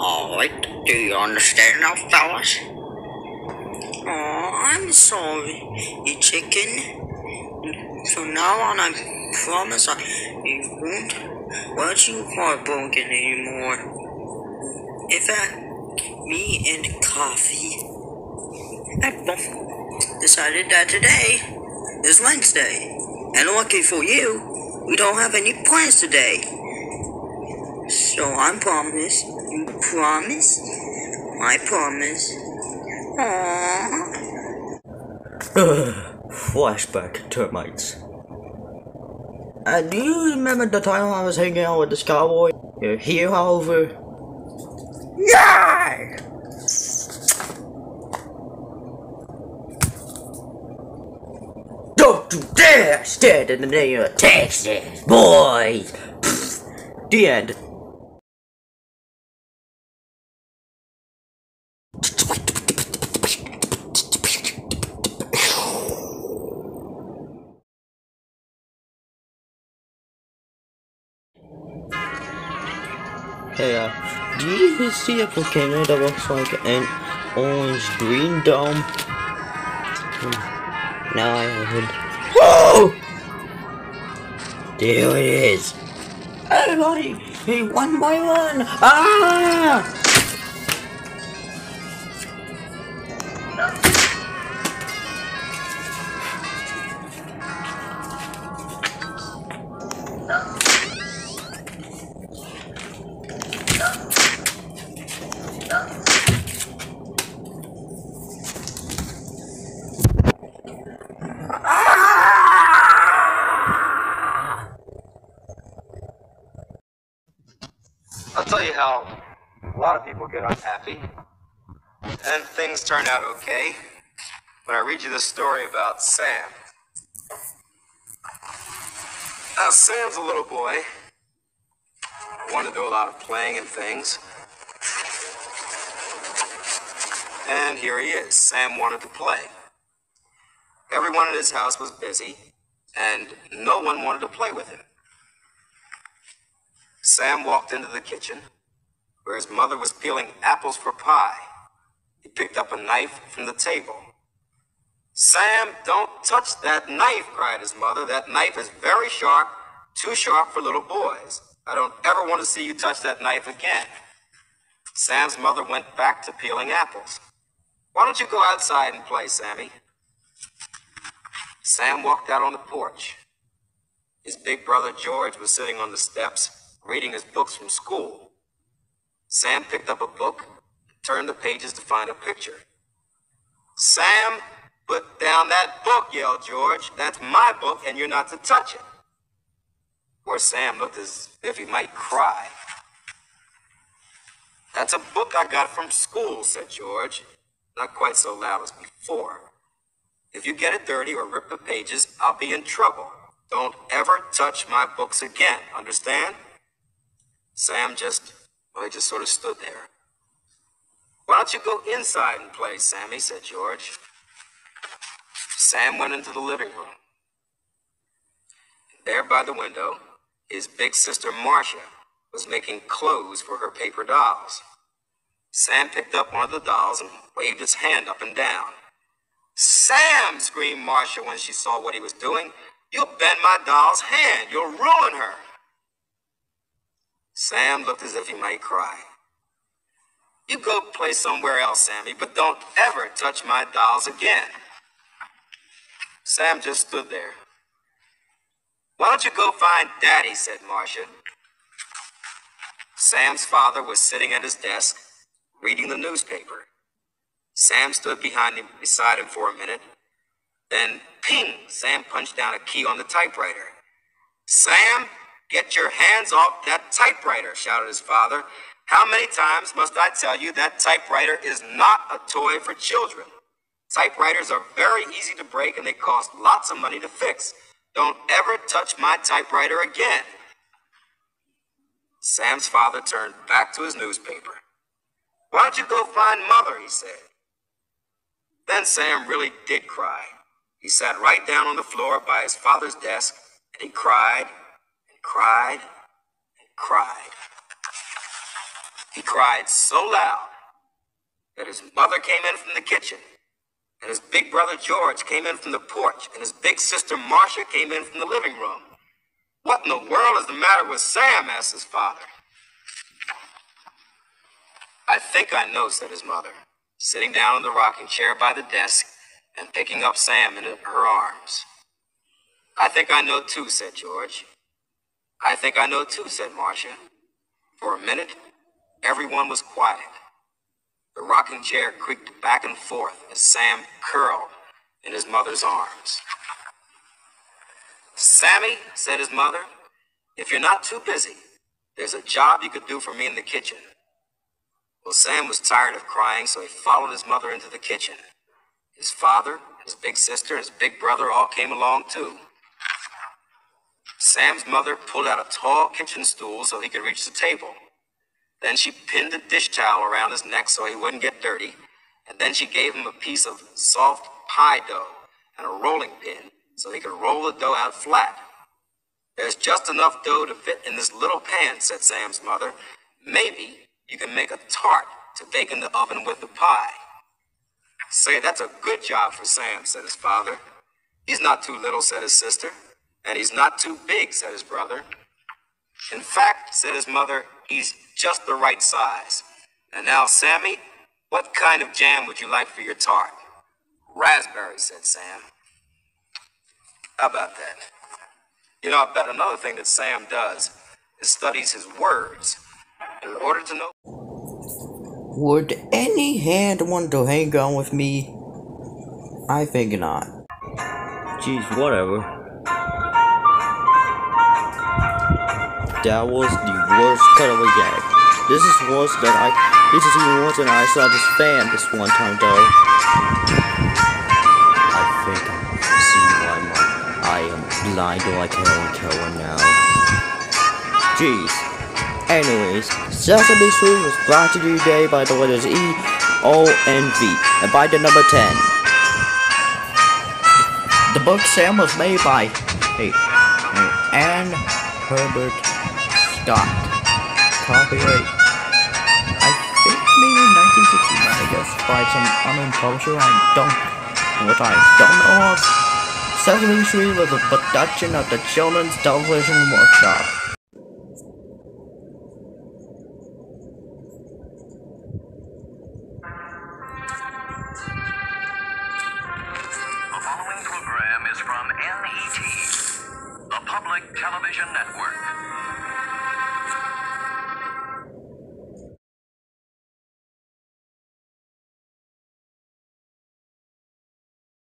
Alright, do you understand now, fellas? Oh, I'm sorry, you chicken. So now on, I promise I won't let you heartbroken anymore. In fact, me and coffee. I decided that today is Wednesday. And lucky for you, we don't have any plans today. So I promise, you promise, I promise. Aww. Flashback termites. Uh, do you remember the time I was hanging out with this cowboy? You're here, however. Yeah! Don't you dare stand in the name of Texas, boys! The end. Hey, uh, do you see a volcano that looks like an orange green dome? Hmm. Now I would. Whoa! There it is. Everybody, hey, one by one. Ah! A lot of people get unhappy and things turn out okay when I read you this story about Sam. Now, Sam's a little boy, wanted to do a lot of playing and things. And here he is. Sam wanted to play. Everyone in his house was busy, and no one wanted to play with him. Sam walked into the kitchen where his mother was peeling apples for pie. He picked up a knife from the table. Sam, don't touch that knife, cried his mother. That knife is very sharp, too sharp for little boys. I don't ever want to see you touch that knife again. Sam's mother went back to peeling apples. Why don't you go outside and play, Sammy? Sam walked out on the porch. His big brother George was sitting on the steps reading his books from school. Sam picked up a book and turned the pages to find a picture. Sam, put down that book, yelled George. That's my book, and you're not to touch it. Poor Sam looked as if he might cry. That's a book I got from school, said George, not quite so loud as before. If you get it dirty or rip the pages, I'll be in trouble. Don't ever touch my books again, understand? Sam just, well, he just sort of stood there. Why don't you go inside and play, Sammy, said George. Sam went into the living room. There by the window, his big sister Marcia was making clothes for her paper dolls. Sam picked up one of the dolls and waved his hand up and down. Sam, screamed Marcia when she saw what he was doing. You'll bend my doll's hand. You'll ruin her. Sam looked as if he might cry. You go play somewhere else, Sammy, but don't ever touch my dolls again. Sam just stood there. Why don't you go find Daddy, said Marcia. Sam's father was sitting at his desk, reading the newspaper. Sam stood behind him, beside him for a minute. Then, ping, Sam punched down a key on the typewriter. Sam, get your hands off that typewriter, shouted his father. How many times must I tell you that typewriter is not a toy for children? Typewriters are very easy to break and they cost lots of money to fix. Don't ever touch my typewriter again. Sam's father turned back to his newspaper. Why don't you go find Mother, he said. Then Sam really did cry. He sat right down on the floor by his father's desk and he cried cried and cried. He cried so loud that his mother came in from the kitchen, and his big brother George came in from the porch, and his big sister Marcia came in from the living room. What in the world is the matter with Sam? asked his father. I think I know, said his mother, sitting down in the rocking chair by the desk and picking up Sam in her arms. I think I know too, said George. I think I know too, said Marcia. For a minute, everyone was quiet. The rocking chair creaked back and forth as Sam curled in his mother's arms. Sammy, said his mother, if you're not too busy, there's a job you could do for me in the kitchen. Well, Sam was tired of crying, so he followed his mother into the kitchen. His father, his big sister, his big brother all came along too. Sam's mother pulled out a tall kitchen stool so he could reach the table. Then she pinned a dish towel around his neck so he wouldn't get dirty. And then she gave him a piece of soft pie dough and a rolling pin so he could roll the dough out flat. There's just enough dough to fit in this little pan, said Sam's mother. Maybe you can make a tart to bake in the oven with the pie. Say, that's a good job for Sam, said his father. He's not too little, said his sister. And he's not too big, said his brother. In fact, said his mother, he's just the right size. And now, Sammy, what kind of jam would you like for your tart? Raspberry, said Sam. How about that? You know, I bet another thing that Sam does is studies his words in order to know. Would any hand want to hang on with me? I think not. Jeez, whatever. That was the worst cutaway gag. This is worse than I. This is even worse than I saw this fan this one time though. I think I see why I am blind like Helen Keller now. Jeez. Anyways, Sesame Street was brought to you today by the letters E, O, and V, and by the number 10. The book Sam was made by hey, hey, Ann Herbert Scott. Copyright, I think maybe 1969, I guess, by some unknown publisher I don't, what I don't know of. Sesame Street was a production of the Children's Television Workshop. The following program is from NET, the Public Television Network.